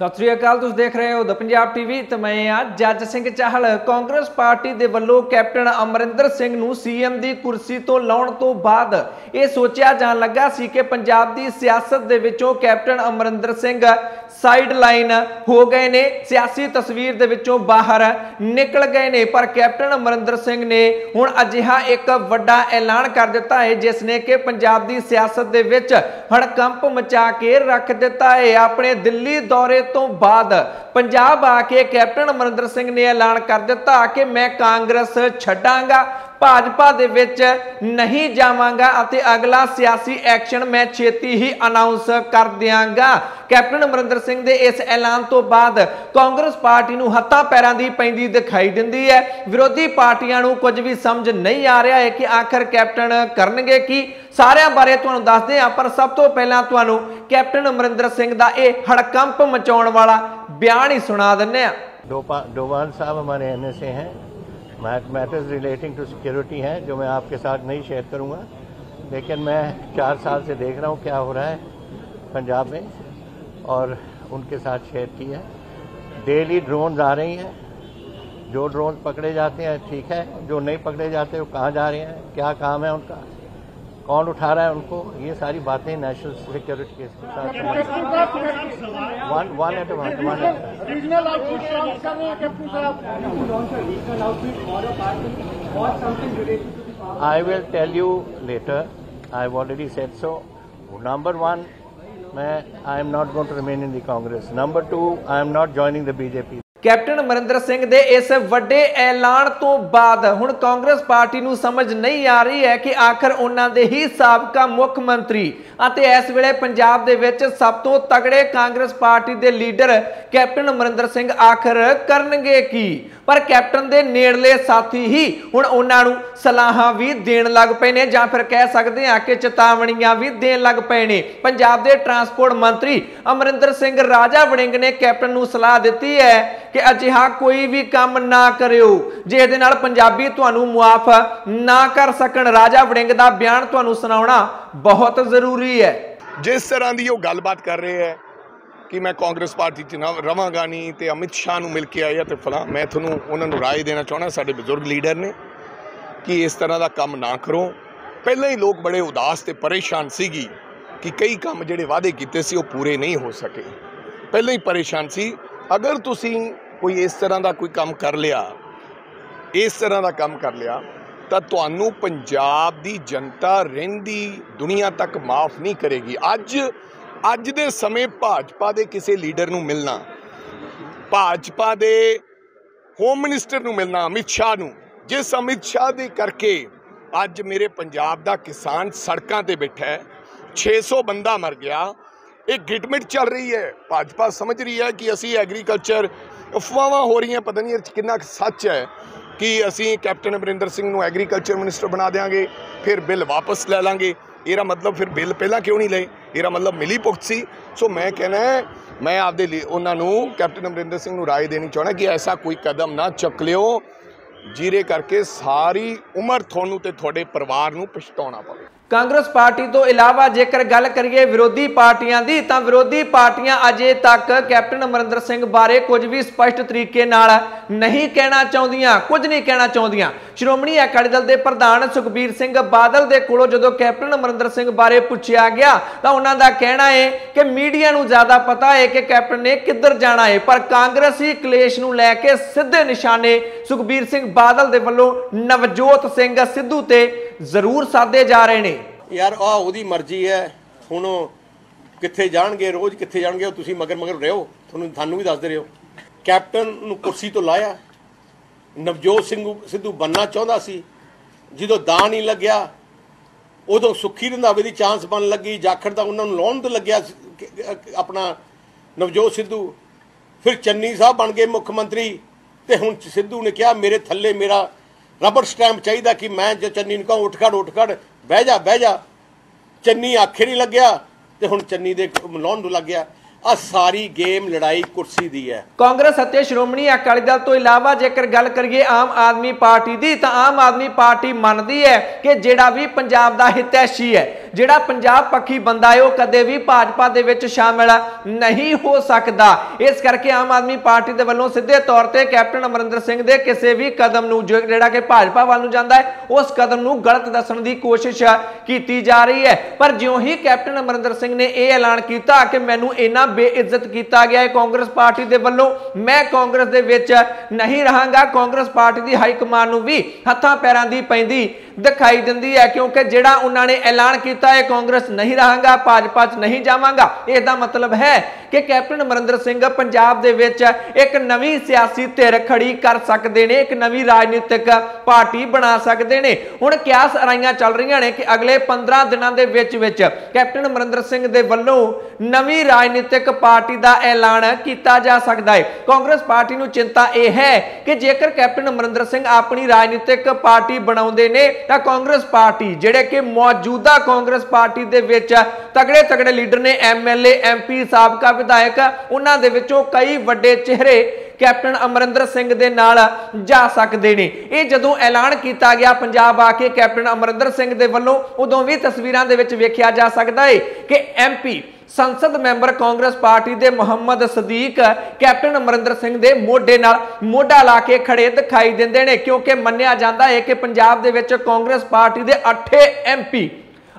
ਸਤਿ ਸ੍ਰੀ ਅਕਾਲ, ਤੁਸੀਂ ਦੇਖ ਰਹੇ ਹੋ ਦ ਪੰਜਾਬ ਟੀਵੀ ਤੇ ਮੈਂ ਆ ਜੱਜ ਸਿੰਘ ਚਾਹਲ। ਕਾਂਗਰਸ ਪਾਰਟੀ ਦੇ ਵੱਲੋਂ ਕੈਪਟਨ ਅਮਰਿੰਦਰ ਸਿੰਘ ਨੂੰ ਸੀਐਮ ਦੀ ਕੁਰਸੀ ਤੋਂ ਲਾਉਣ ਤੋਂ ਬਾਅਦ ਇਹ ਸੋਚਿਆ ਜਾਣ ਲੱਗਾ ਸੀ ਕਿ ਪੰਜਾਬ ਦੀ ਸਿਆਸਤ ਦੇ ਵਿੱਚੋਂ captain Amarinder Singh side line ਹੋ ਗਏ ਨੇ, ਸਿਆਸੀ ਤਸਵੀਰ ਦੇ ਵਿੱਚੋਂ ਬਾਹਰ ਨਿਕਲ ਗਏ ਨੇ। ਪਰ ਕੈਪਟਨ ਅਮਰਿੰਦਰ ਸਿੰਘ ਨੇ ਹੁਣ ਅਜਿਹਾ ਇੱਕ ਵੱਡਾ ਐਲਾਨ ਕਰ ਦਿੱਤਾ ਹੈ, ਜਿਸ ਨੇ ਕਿ ਪੰਜਾਬ ਦੀ ਸਿਆਸਤ ਦੇ ਵਿੱਚ ਹੜਕੰਪ ਮਚਾ ਕੇ ਰੱਖ ਦਿੱਤਾ ਹੈ। ਆਪਣੇ ਦਿੱਲੀ ਦੌਰੇ ਤੋਂ ਬਾਅਦ ਪੰਜਾਬ ਆ ਕੇ ਕੈਪਟਨ ਅਮਰਿੰਦਰ ਸਿੰਘ ਨੇ ਐਲਾਨ ਕਰ ਦਿੱਤਾ ਕਿ ਮੈਂ ਕਾਂਗਰਸ ਛੱਡਾਂਗਾ। ਭਾਜਪਾ ਦੇ ਵਿੱਚ ਨਹੀਂ ਜਾਵਾਂਗਾ ਅਤੇ ਅਗਲਾ ਸਿਆਸੀ ਐਕਸ਼ਨ ਮੈਂ ਛੇਤੀ ਹੀ ਅਨਾਉਂਸ ਕਰ ਦਿਆਂਗਾ ਕੈਪਟਨ ਅਮਰਿੰਦਰ ਸਿੰਘ ਦੇ ਇਸ ਐਲਾਨ ਤੋਂ ਬਾਅਦ ਕਾਂਗਰਸ ਪਾਰਟੀ ਨੂੰ ਹੱਥਾਂ ਪੈਰਾਂ ਦੀ ਪੈਂਦੀ ਦਿਖਾਈ ਦਿੰਦੀ ਹੈ ਵਿਰੋਧੀ ਪਾਰਟੀਆਂ ਨੂੰ ਕੁਝ ਵੀ ਸਮਝ ਨਹੀਂ ਆ ਰਿਹਾ ਹੈ ਕਿ ਆਖਰ ਕੈਪਟਨ ਕਰਨਗੇ ਕੀ ਸਾਰਿਆਂ ਬਾਰੇ ਤੁਹਾਨੂੰ ਦੱਸਦੇ ਹਾਂ ਪਰ ਸਭ ਤੋਂ ਪਹਿਲਾਂ ਤੁਹਾਨੂੰ ਕੈਪਟਨ ਅਮਰਿੰਦਰ ਸਿੰਘ ਦਾ ਇਹ ਹੜਕੰਪ ਮਚਾਉਣ ਵਾਲਾ ਬਿਆਨ ਹੀ ਸੁਣਾ ਦਿੰਨੇ ਆ डोपा डोभाल साहब हमारे एनएसए हैं matters relating to security हैं, जो मैं आपके साथ नहीं शेयर करूँगा। लेकिन मैं चार साल से देख रहा हूँ क्या हो रहा है पंजाब में, और उनके साथ शेयर किया है। डेली ड्रोन आ रही हैं। जो ड्रोन पकड़े जाते हैं, ठीक है। जो नहीं पकड़े जाते, वो कहाँ जा रहे हैं? क्या काम है उनका? कौन उठा रहा है उनको? ये सारी बातें नेशनल सिक्योरिटी केस के साथ I will tell you later I have already said so number one मैं I am not going to remain in the Congress number two I am not joining the BJP captain Amarinder Singh ਦੇ ਇਸ ਵੱਡੇ ਐਲਾਨ ਤੋਂ ਬਾਅਦ ਹੁਣ Congress party ਨੂੰ ਸਮਝ ਨਹੀਂ ਆ ਰਹੀ ਹੈ ਕਿ ਆਖਰ ਉਹਨਾਂ ਦੇ ਹੀ ਸਾਬਕਾ ਮੁੱਖ ਮੰਤਰੀ ਅਤੇ ਇਸ ਵੇਲੇ ਪੰਜਾਬ ਦੇ ਵਿੱਚ ਸਭ ਤੋਂ ਤਗੜੇ ਕਾਂਗਰਸ ਪਾਰਟੀ ਦੇ ਲੀਡਰ ਕੈਪਟਨ ਅਮਰਿੰਦਰ ਸਿੰਘ ਆਖਰ ਕਰਨਗੇ ਕੀ? ਪਰ ਕੈਪਟਨ ਦੇ ਨੇੜਲੇ ਸਾਥੀ ਹੀ ਹੁਣ ਉਹਨਾਂ ਨੂੰ ਸਲਾਹਾਂ ਵੀ ਦੇਣ ਲੱਗ ਪਏ ਨੇ ਜਾਂ ਫਿਰ ਕਹਿ ਸਕਦੇ ਹਾਂ ਕਿ ਚੇਤਾਵਨੀਆਂ ਵੀ ਦੇਣ ਲੱਗ ਪਏ ਨੇ। ਪੰਜਾਬ ਦੇ ਟਰਾਂਸਪੋਰਟ ਮੰਤਰੀ ਅਮਰਿੰਦਰ ਸਿੰਘ ਰਾਜਾ ਵੜਿੰਗ ਨੇ ਕੈਪਟਨ ਨੂੰ ਸਲਾਹ ਦਿੱਤੀ ਹੈ ਕਿ ਅਜਿਹਾ ਕੋਈ ਵੀ ਕੰਮ ਨਾ ਕਰਿਓ ਜਿਸ ਦੇ ਨਾਲ ਪੰਜਾਬੀ ਤੁਹਾਨੂੰ ਮੁਆਫ ਨਾ ਕਰ ਸਕਣ, ਰਾਜਾ ਵੜਿੰਗ ਦਾ ਬਿਆਨ ਤੁਹਾਨੂੰ ਸੁਣਾਉਣਾ ਬਹੁਤ ਜ਼ਰੂਰੀ ਹੈ। ਜਿਸ ਤਰ੍ਹਾਂ ਦੀ ਉਹ ਗੱਲਬਾਤ ਕਰ ਰਹੇ ਹੈ ਕਿ ਮੈਂ ਕਾਂਗਰਸ ਪਾਰਟੀ 'ਚ ਨਾ ਰਵਾਂਗਾ ਨਹੀਂ ਤੇ ਅਮਿਤ ਸ਼ਾਹ ਨੂੰ ਮਿਲ ਕੇ ਆਇਆ ਤੇ ਫਲਾ, ਮੈਂ ਤੁਹਾਨੂੰ ਉਹਨਾਂ ਨੂੰ ਰਾਏ ਦੇਣਾ ਚਾਹੁੰਦਾ, ਸਾਡੇ ਬਜ਼ੁਰਗ ਲੀਡਰ ਨੇ, ਕਿ ਇਸ ਤਰ੍ਹਾਂ ਦਾ ਕੰਮ ਨਾ ਕਰੋ। ਪਹਿਲਾਂ ਹੀ ਲੋਕ ਬੜੇ ਉਦਾਸ ਤੇ ਪਰੇਸ਼ਾਨ ਸੀਗੀ ਕਿ ਕਈ ਕੰਮ ਜਿਹੜੇ ਵਾਅਦੇ ਕੀਤੇ ਸੀ ਉਹ ਪੂਰੇ ਨਹੀਂ ਹੋ ਸਕੇ। ਪਹਿਲਾਂ ਹੀ ਪਰੇਸ਼ਾਨ ਸੀ ਅਗਰ ਤੁਸੀਂ ਕੋਈ ਇਸ ਤਰ੍ਹਾਂ ਦਾ ਕੋਈ ਕੰਮ ਕਰ ਲਿਆ, ਇਸ ਤਰ੍ਹਾਂ ਦਾ ਕੰਮ ਕਰ ਲਿਆ, ਤਾਂ ਤੁਹਾਨੂੰ ਪੰਜਾਬ ਦੀ ਜਨਤਾ ਰਹਿੰਦੀ ਦੁਨੀਆ ਤੱਕ ਮਾਫ ਨਹੀਂ ਕਰੇਗੀ। ਅੱਜ ਅੱਜ ਦੇ ਸਮੇਂ ਭਾਜਪਾ ਦੇ ਕਿਸੇ ਲੀਡਰ ਨੂੰ ਮਿਲਣਾ, ਭਾਜਪਾ ਦੇ ਹੋਮ ਮਿਨਿਸਟਰ ਨੂੰ ਮਿਲਣਾ ਅਮਿਤ ਸ਼ਾਹ ਨੂੰ, ਜਿਸ ਅਮਿਤ ਸ਼ਾਹ ਦੇ ਕਰਕੇ ਅੱਜ ਮੇਰੇ ਪੰਜਾਬ ਦਾ ਕਿਸਾਨ ਸੜਕਾਂ ਤੇ ਬੈਠਾ ਹੈ 600 ਬੰਦਾ ਮਰ ਗਿਆ ਇਹ ਗਿਟਮਿਟ ਚੱਲ ਰਹੀ ਹੈ ਭਾਜਪਾ ਸਮਝ ਰਹੀ ਹੈ ਕਿ ਅਸੀਂ ਐਗਰੀਕਲਚਰ ਅਫਵਾਹਾਂ ਹੋ ਰਹੀਆਂ ਪਤਾ ਨਹੀਂ ਇਹ 'ਚ ਕਿੰਨਾ ਕੁ ਸੱਚ ਹੈ ਕਿ ਅਸੀਂ ਕੈਪਟਨ ਅਮਰਿੰਦਰ ਸਿੰਘ ਨੂੰ ਐਗਰੀਕਲਚਰ ਮਿਨਿਸਟਰ ਬਣਾ ਦੇਵਾਂਗੇ ਫਿਰ ਬਿੱਲ ਵਾਪਸ ਲੈ ਲਾਂਗੇ ਇਹਦਾ ਮਤਲਬ ਫਿਰ ਬਿੱਲ ਪਹਿਲਾਂ ਕਿਉਂ ਨਹੀਂ ਲਏ ਇਹਦਾ ਮਤਲਬ ਮਿਲੀ ਭੁਗਤ ਸੀ ਸੋ ਮੈਂ ਕਹਿੰਦਾ ਮੈਂ ਆਪਦੇ ਲਈ ਉਹਨਾਂ ਨੂੰ ਕੈਪਟਨ ਅਮਰਿੰਦਰ ਸਿੰਘ ਨੂੰ ਰਾਏ ਦੇਣੀ ਚਾਹੁੰਦਾ ਕਿ ਐਸਾ ਕੋਈ ਕਦਮ ਨਾ ਚੱਕ ਲਿਓ ਜਿਹਦੇ ਕਰਕੇ ਸਾਰੀ ਉਮਰ ਤੁਹਾਨੂੰ ਤੇ ਤੁਹਾਡੇ ਪਰਿਵਾਰ ਨੂੰ ਪਛਤਾਉਣਾ ਪਵੇ ਕਾਂਗਰਸ ਪਾਰਟੀ ਤੋਂ ਇਲਾਵਾ ਜੇਕਰ ਗੱਲ ਕਰੀਏ ਵਿਰੋਧੀ ਪਾਰਟੀਆਂ ਦੀ, ਤਾਂ ਵਿਰੋਧੀ ਪਾਰਟੀਆਂ ਅਜੇ ਤੱਕ ਕੈਪਟਨ ਅਮਰਿੰਦਰ ਸਿੰਘ ਬਾਰੇ ਕੁਝ ਵੀ ਸਪਸ਼ਟ ਤਰੀਕੇ ਨਾਲ ਨਹੀਂ ਕਹਿਣਾ ਚਾਹੁੰਦੀਆਂ, ਕੁਝ ਨਹੀਂ ਕਹਿਣਾ ਚਾਹੁੰਦੀਆਂ। ਸ਼੍ਰੋਮਣੀ ਅਕਾਲੀ ਦਲ ਦੇ ਪ੍ਰਧਾਨ ਸੁਖਬੀਰ ਸਿੰਘ ਬਾਦਲ ਦੇ ਕੋਲੋਂ ਜਦੋਂ ਕੈਪਟਨ ਅਮਰਿੰਦਰ ਸਿੰਘ ਬਾਰੇ ਪੁੱਛਿਆ ਗਿਆ, ਤਾਂ ਉਹਨਾਂ ਦਾ ਕਹਿਣਾ ਹੈ ਕਿ ਮੀਡੀਆ ਨੂੰ ਜ਼ਿਆਦਾ ਪਤਾ ਹੈ ਕਿ ਕੈਪਟਨ ਨੇ ਕਿੱਧਰ ਜਾਣਾ ਹੈ ਪਰ ਕਾਂਗਰਸੀ ਕਲੇਸ਼ ਨੂੰ ਲੈ ਕੇ ਸਿੱਧੇ ਨਿਸ਼ਾਨੇ ਸੁਖਬੀਰ ਸਿੰਘ ਬਾਦਲ ਦੇ ਵੱਲੋਂ ਨਵਜੋਤ ਸਿੰਘ ਸਿੱਧੂ ਤੇ ਜ਼ਰੂਰ ਸਾਧੇ ਜਾ ਰਹੇ ਨੇ। ਯਾਰ ਆ ਉਹਦੀ ਮਰਜ਼ੀ ਹੈ। ਹੁਣ ਕਿੱਥੇ ਜਾਣਗੇ, ਰੋਜ਼ ਕਿੱਥੇ ਜਾਣਗੇ ਤੁਸੀਂ ਮਗਰ ਮਗਰ ਰਹੋ। ਤੁਹਾਨੂੰ ਤੁਹਾਨੂੰ ਵੀ ਦੱਸਦੇ ਰਹੋ। ਕੈਪਟਨ ਨੂੰ ਕੁਰਸੀ ਤੋਂ ਲਾਇਆ। ਨਵਜੋਤ ਸਿੰਘ ਸਿੱਧੂ ਬੰਨਾ ਚਾਹੁੰਦਾ ਸੀ। ਜਦੋਂ ਦਾ ਨਹੀਂ ਲੱਗਿਆ, ਉਦੋਂ ਸੁੱਖੀ ਰੰਧਾਵੇ ਦੀ ਚਾਂਸ ਬਣ ਲੱਗੀ, ਜਾਖੜ ਦਾ ਉਹਨਾਂ ਨੂੰ ਲਾਉਣ ਤੇ ਲੱਗਿਆ ਆਪਣਾ ਨਵਜੋਤ ਸਿੱਧੂ। ਫਿਰ ਚੰਨੀ ਸਾਹਿਬ ਬਣ ਗਏ ਮੁੱਖ ਮੰਤਰੀ ਤੇ ਹੁਣ ਸਿੱਧੂ ਨੇ ਕਿਹਾ, ਮੇਰੇ ਥੱਲੇ ਮੇਰਾ ਰਬੜ ਸਟੈਂਪ ਚਾਹੀਦਾ ਕਿ ਮੈਂ ਜੇ ਚੰਨੀ ਨੂੰ ਕਹਾਂ, ਉੱਠ ਖੜ ਉੱਠ ਖੜ, ਬਹਿ ਜਾ ਬਹਿ ਜਾ। ਚੰਨੀ ਆਖੇ ਨਹੀਂ ਲੱਗਿਆ ਤੇ ਹੁਣ ਚੰਨੀ ਦੇ ਲਾਉਣ ਨੂੰ ਲੱਗਿਆ ਆ ਸਾਰੀ ਗੇਮ ਲੜਾਈ ਕੁਰਸੀ ਦੀ ਹੈ। ਕਾਂਗਰਸ ਅਤੇ ਸ਼੍ਰੋਮਣੀ ਅਕਾਲੀ ਦਲ ਤੋਂ ਇਲਾਵਾ ਜੇਕਰ ਗੱਲ ਕਰੀਏ ਆਮ ਆਦਮੀ ਪਾਰਟੀ ਦੀ, ਤਾਂ ਆਮ ਆਦਮੀ ਪਾਰਟੀ ਮੰਨਦੀ ਹੈ ਕਿ ਜਿਹੜਾ ਵੀ ਪੰਜਾਬ ਦਾ ਹਿਤੈਸ਼ੀ ਹੈ ਜਿਹੜਾ ਪੰਜਾਬ ਪੱਖੀ ਬੰਦਾ ਹੈ, ਉਹ ਕਦੇ ਵੀ ਭਾਜਪਾ ਦੇ ਵਿੱਚ ਸ਼ਾਮਿਲ ਨਹੀਂ ਹੋ ਸਕਦਾ। ਇਸ ਕਰਕੇ ਆਮ ਆਦਮੀ ਪਾਰਟੀ ਦੇ ਵੱਲੋਂ ਸਿੱਧੇ ਤੌਰ ਤੇ ਕੈਪਟਨ ਅਮਰਿੰਦਰ ਸਿੰਘ ਦੇ ਕਿਸੇ ਵੀ ਕਦਮ ਨੂੰ ਜਿਹੜਾ ਕਿ ਭਾਜਪਾ ਵੱਲ ਨੂੰ ਜਾਂਦਾ ਹੈ, ਉਸ ਕਦਮ ਨੂੰ ਗਲਤ ਦੱਸਣ ਦੀ ਕੋਸ਼ਿਸ਼ ਕੀਤੀ ਜਾ ਰਹੀ ਹੈ। ਪਰ ਜਿਉਂ ਹੀ ਕੈਪਟਨ ਅਮਰਿੰਦਰ ਸਿੰਘ ਨੇ ਇਹ ਐਲਾਨ ਕੀਤਾ ਕਿ ਮੈਨੂੰ ਇੰਨਾ ਬੇਇੱਜ਼ਤ ਕੀਤਾ ਗਿਆ ਹੈ ਕਾਂਗਰਸ ਪਾਰਟੀ ਦੇ ਵੱਲੋਂ, ਮੈਂ ਕਾਂਗਰਸ ਦੇ ਵਿੱਚ ਨਹੀਂ ਰਹਾਂਗਾ। ਕਾਂਗਰਸ ਪਾਰਟੀ ਦੀ ਹਾਈ ਕਮਾਨ ਨੂੰ ਵੀ ਹੱਥਾਂ ਪੈਰਾਂ ਦੀ ਪੈਂਦੀ ਦਿਖਾਈ ਦਿੰਦੀ ਹੈ, ਕਿਉਂਕਿ ਜਿਹੜਾ ਉਹਨਾਂ ਨੇ ਐਲਾਨ ਕੀਤਾ ਹੈ ਕਾਂਗਰਸ ਨਹੀਂ ਰਹਾਂਗਾ ਭਾਜਪਾ 'ਚ ਨਹੀਂ ਜਾਵਾਂਗਾ। ਇਹਦਾ ਮਤਲਬ ਹੈ ਕਿ ਕੈਪਟਨ ਅਮਰਿੰਦਰ ਸਿੰਘ ਪੰਜਾਬ ਦੇ ਵਿੱਚ ਇੱਕ ਨਵੀਂ ਸਿਆਸੀ ਧਿਰ ਖੜੀ ਕਰ ਸਕਦੇ ਨੇ, ਇੱਕ ਨਵੀਂ ਰਾਜਨੀਤਿਕ ਪਾਰਟੀ ਬਣਾ ਸਕਦੇ ਨੇ। ਹੁਣ ਕਿਆਸ ਅਰਾਈਆਂ ਚੱਲ ਰਹੀਆਂ ਨੇ ਕਿ ਅਗਲੇ 15 ਦਿਨਾਂ ਦੇ ਵਿੱਚ ਵਿੱਚ ਕੈਪਟਨ ਅਮਰਿੰਦਰ ਸਿੰਘ ਦੇ ਵੱਲੋਂ ਨਵੀਂ ਰਾਜਨੀਤਿਕ ਪਾਰਟੀ ਦਾ ਐਲਾਨ ਕੀਤਾ ਜਾ ਸਕਦਾ ਹੈ। ਕਾਂਗਰਸ ਪਾਰਟੀ ਨੂੰ ਚਿੰਤਾ ਇਹ ਹੈ ਕਿ ਜੇਕਰ ਕੈਪਟਨ ਅਮਰਿੰਦਰ ਸਿੰਘ ਆਪਣੀ ਰਾਜਨੀਤਿਕ ਪਾਰਟੀ ਬਣਾਉਂਦੇ ਨੇ, ਤਾਂ ਕਾਂਗਰਸ ਪਾਰਟੀ, ਜਿਹੜੇ ਕਿ ਮੌਜੂਦਾ ਕਾਂਗਰਸ ਪਾਰਟੀ ਦੇ ਵਿੱਚ ਤਗੜੇ ਤਗੜੇ ਲੀਡਰ ਨੇ ਐਮਐਲਏ ਐਮਪੀ ਸਾਬਕਾ ਵਿਧਾਇਕ ਉਹਨਾਂ ਦੇ ਵਿੱਚੋਂ ਕਈ ਵੱਡੇ ਚਿਹਰੇ ਕੈਪਟਨ ਅਮਰਿੰਦਰ ਸਿੰਘ ਦੇ ਨਾਲ ਜਾ ਸਕਦੇ ਨੇ। ਇਹ ਜਦੋਂ ਐਲਾਨ ਕੀਤਾ ਗਿਆ, ਪੰਜਾਬ ਆ ਕੇ ਕੈਪਟਨ ਅਮਰਿੰਦਰ ਸਿੰਘ ਦੇ ਵੱਲੋਂ ਉਦੋਂ ਵੀ ਤਸਵੀਰਾਂ ਦੇ ਵਿੱਚ ਵੇਖਿਆ ਜਾ ਸਕਦਾ ਹੈ ਕਿ ਐਮਪੀ ਸੰਸਦ ਮੈਂਬਰ ਕਾਂਗਰਸ ਪਾਰਟੀ ਦੇ ਮੁਹੰਮਦ ਸਦੀਕ, ਕੈਪਟਨ ਅਮਰਿੰਦਰ ਸਿੰਘ ਦੇ ਮੋਢੇ ਨਾਲ ਮੋਢਾ ਲਾ ਕੇ ਖੜੇ ਦਿਖਾਈ ਦਿੰਦੇ ਨੇ, ਕਿਉਂਕਿ ਮੰਨਿਆ ਜਾਂਦਾ ਹੈ ਕਿ ਪੰਜਾਬ ਦੇ ਵਿੱਚ ਕਾਂਗਰਸ ਪਾਰਟੀ ਦੇ 8 ਐਮਪੀ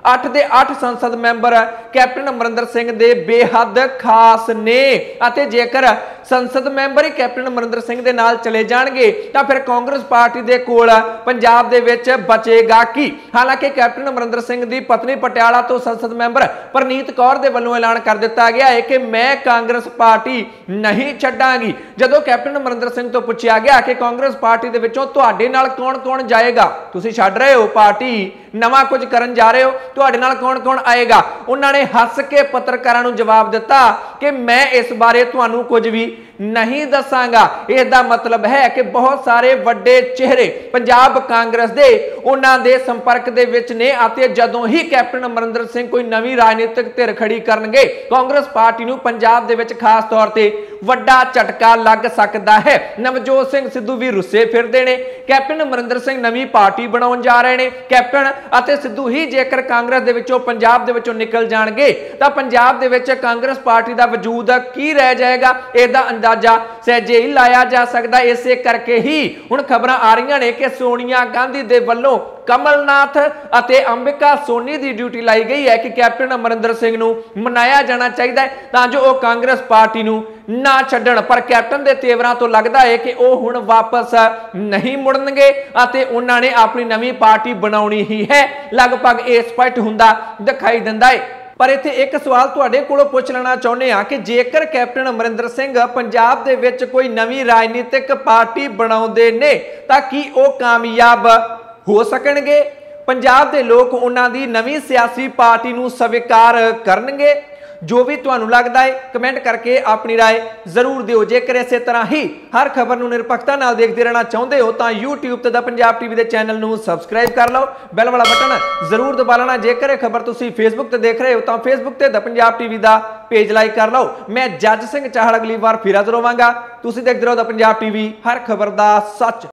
8 ਦੇ 8 ਸੰਸਦ ਮੈਂਬਰ ਕੈਪਟਨ ਅਮਰਿੰਦਰ ਸਿੰਘ ਦੇ ਬੇਹੱਦ ਖਾਸ ਨੇ ਅਤੇ ਜੇਕਰ ਸੰਸਦ ਮੈਂਬਰ ਹੀ ਕੈਪਟਨ ਅਮਰਿੰਦਰ ਸਿੰਘ ਦੇ ਨਾਲ ਚਲੇ ਜਾਣਗੇ। ਤਾਂ ਫਿਰ ਕਾਂਗਰਸ ਪਾਰਟੀ ਦੇ ਕੋਲ ਪੰਜਾਬ ਦੇ ਵਿੱਚ ਬਚੇਗਾ ਕੀ? ਹਾਲਾਂਕਿ ਕੈਪਟਨ ਅਮਰਿੰਦਰ ਸਿੰਘ ਦੀ ਪਤਨੀ ਪਟਿਆਲਾ ਤੋਂ ਸੰਸਦ ਮੈਂਬਰ ਪਰਨੀਤ ਕੌਰ ਦੇ ਵੱਲੋਂ ਐਲਾਨ ਕਰ ਦਿੱਤਾ ਗਿਆ ਹੈ ਕਿ ਮੈਂ ਕਾਂਗਰਸ ਪਾਰਟੀ ਨਹੀਂ ਛੱਡਾਂਗੀ। ਜਦੋਂ ਕੈਪਟਨ ਅਮਰਿੰਦਰ ਸਿੰਘ ਤੋਂ ਪੁੱਛਿਆ ਗਿਆ ਕਿ ਕਾਂਗਰਸ ਪਾਰਟੀ ਦੇ ਵਿੱਚੋਂ ਤੁਹਾਡੇ ਨਾਲ ਕੌਣ-ਕੌਣ ਜਾਏਗਾ, ਤੁਸੀਂ ਛੱਡ ਰਹੇ ਹੋ ਪਾਰਟੀ, ਨਵਾਂ ਕੁਝ ਕਰਨ ਜਾ ਰਹੇ ਹੋ, ਤੁਹਾਡੇ ਨਾਲ ਕੌਣ-ਕੌਣ ਆਏਗਾ? ਉਹਨਾਂ ਨੇ ਹੱਸ ਕੇ ਪੱਤਰਕਾਰਾਂ ਨੂੰ ਜਵਾਬ ਦਿੱਤਾ ਕਿ ਮੈਂ ਇਸ ਬਾਰੇ ਤੁਹਾਨੂੰ ਕੁਝ ਵੀ ਨਹੀਂ ਦੱਸਾਂਗਾ। ਇਸ ਦਾ ਮਤਲਬ ਹੈ ਕਿ ਬਹੁਤ ਸਾਰੇ ਵੱਡੇ ਚਿਹਰੇ ਪੰਜਾਬ ਕਾਂਗਰਸ ਦੇ ਉਹਨਾਂ ਦੇ ਸੰਪਰਕ ਦੇ ਵਿੱਚ ਨੇ ਅਤੇ ਜਦੋਂ ਹੀ ਕੈਪਟਨ ਅਮਰਿੰਦਰ ਸਿੰਘ ਕੋਈ ਨਵੀਂ ਰਾਜਨੀਤਿਕ ਧਿਰ ਖੜੀ ਕਰਨਗੇ, ਕਾਂਗਰਸ ਪਾਰਟੀ ਨੂੰ ਪੰਜਾਬ ਦੇ ਵਿੱਚ ਖਾਸ ਤੌਰ ਤੇ ਵੱਡਾ ਝਟਕਾ ਲੱਗ ਸਕਦਾ ਹੈ। ਨਵਜੋਤ ਸਿੰਘ ਸਿੱਧੂ ਵੀ ਰੁੱਸੇ ਫਿਰਦੇ ਨੇ। ਕੈਪਟਨ ਅਮਰਿੰਦਰ ਸਿੰਘ ਨਵੀਂ ਪਾਰਟੀ ਬਣਾਉਣ ਜਾ ਰਹੇ ਨੇ। ਕੈਪਟਨ ਅਤੇ ਸਿੱਧੂ ਹੀ ਜੇਕਰ ਕਾਂਗਰਸ ਦੇ ਵਿੱਚੋਂ ਪੰਜਾਬ ਦੇ ਵਿੱਚੋਂ ਨਿਕਲ ਜਾਣਗੇ, ਤਾਂ ਪੰਜਾਬ ਦੇ ਵਿੱਚ ਕਾਂਗਰਸ ਪਾਰਟੀ ਦਾ ਵਜੂਦ ਕੀ ਰਹਿ ਜਾਏਗਾ, ਇਹਦਾ ਅੰਦਾਜ਼ਾ ਸਹਿਜੇ ਹੀ ਲਾਇਆ ਜਾ ਸਕਦਾ। ਇਸੇ ਕਰਕੇ ਹੀ ਹੁਣ ਖਬਰਾਂ ਆ ਰਹੀਆਂ ਨੇ ਕਿ ਸੋਨੀਆ ਗਾਂਧੀ ਦੇ ਵੱਲੋਂ ਕਮਲਨਾਥ ਅਤੇ ਅੰਬਿਕਾ ਸੋਨੀ ਦੀ ਡਿਊਟੀ ਲਾਈ ਗਈ ਹੈ ਕਿ ਕੈਪਟਨ ਅਮਰਿੰਦਰ ਸਿੰਘ ਨੂੰ ਮਨਾਇਆ ਜਾਣਾ ਚਾਹੀਦਾ ਹੈ। ਤਾਂ ਜੋ ਉਹ ਕਾਂਗਰਸ ਪਾਰਟੀ ਨੂੰ ਨਾ ਛੱਡਣ। ਪਰ ਕੈਪਟਨ ਦੇ ਤੇਵਰਾਂ ਤੋਂ ਲੱਗਦਾ ਹੈ ਕਿ ਉਹ ਹੁਣ ਵਾਪਸ ਨਹੀਂ ਮੁੜਨਗੇ ਅਤੇ ਉਹਨਾਂ ਨੇ ਆਪਣੀ ਨਵੀਂ ਪਾਰਟੀ ਬਣਾਉਣੀ ਹੀ ਹੈ। ਲਗਭਗ ਇਹ ਸਪਸ਼ਟ ਹੁੰਦਾ ਦਿਖਾਈ ਦਿੰਦਾ ਹੈ। ਪਰ ਇੱਥੇ ਇੱਕ ਸਵਾਲ ਤੁਹਾਡੇ ਕੋਲੋਂ ਪੁੱਛ ਲੈਣਾ ਚਾਹੁੰਦੇ ਆ ਕਿ ਜੇਕਰ ਕੈਪਟਨ ਅਮਰਿੰਦਰ ਸਿੰਘ ਪੰਜਾਬ ਦੇ ਵਿੱਚ ਕੋਈ ਨਵੀਂ ਰਾਜਨੀਤਿਕ ਪਾਰਟੀ ਬਣਾਉਂਦੇ ਨੇ, ਤਾਂ ਕੀ ਉਹ ਕਾਮਯਾਬ ਹੋ ਸਕਣਗੇ ਪੰਜਾਬ ਦੇ ਲੋਕ ਉਹਨਾਂ ਦੀ ਨਵੀਂ ਸਿਆਸੀ ਪਾਰਟੀ ਨੂੰ ਸਵੀਕਾਰ ਕਰਨਗੇ ਜੋ ਵੀ ਤੁਹਾਨੂੰ ਲੱਗਦਾ ਹੈ ਕਮੈਂਟ ਕਰਕੇ ਆਪਣੀ رائے ਜ਼ਰੂਰ ਦਿਓ ਜੇਕਰ ਇਸੇ ਤਰ੍ਹਾਂ ਹੀ ਹਰ ਖਬਰ ਨੂੰ ਨਿਰਪੱਖਤਾ ਨਾਲ ਦੇਖਦੇ ਰਹਿਣਾ ਚਾਹੁੰਦੇ ਹੋ ਤਾਂ YouTube ਤੇ ਦਾ ਪੰਜਾਬ ਟੀਵੀ ਦੇ ਚੈਨਲ ਨੂੰ ਸਬਸਕ੍ਰਾਈਬ ਕਰ ਲਓ ਬੈਲ ਵਾਲਾ ਬਟਨ ਜ਼ਰੂਰ ਦਬਾ ਲੈਣਾ ਜੇਕਰ ਇਹ ਖਬਰ ਤੁਸੀਂ Facebook ਤੇ ਦੇਖ ਰਹੇ ਹੋ ਤਾਂ Facebook ਤੇ ਦਾ ਪੰਜਾਬ ਟੀਵੀ ਦਾ ਪੇਜ ਲਾਈਕ ਕਰ ਲਓ ਮੈਂ ਜੱਜ ਸਿੰਘ ਚਾਹਲ ਅਗਲੀ ਵਾਰ ਫਿਰ ਹਾਜ਼ਰ ਹੋਵਾਂਗਾ ਤੁਸੀਂ ਦੇਖਦੇ ਰਹੋ ਦਾ ਪੰਜਾਬ ਟੀਵੀ ਹਰ ਖਬਰ ਦਾ ਸੱਚ